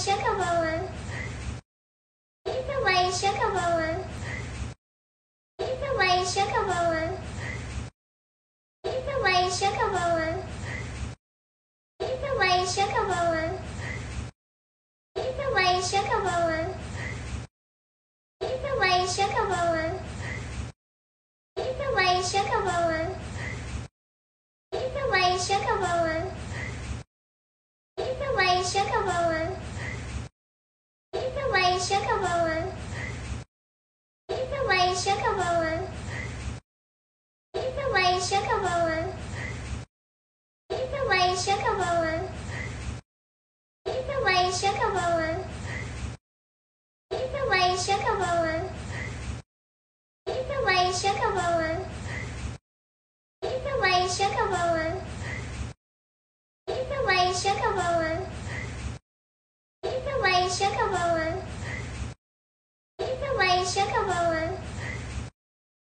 away sugar bowl. Take away sugar bowl. Take away sugar away sugar bowl. Take away sugar bowl. Take away sugar bowl. Take away sugar bowl. Take away sugar bowl. Take away sugar bowl. Take away sugar encher a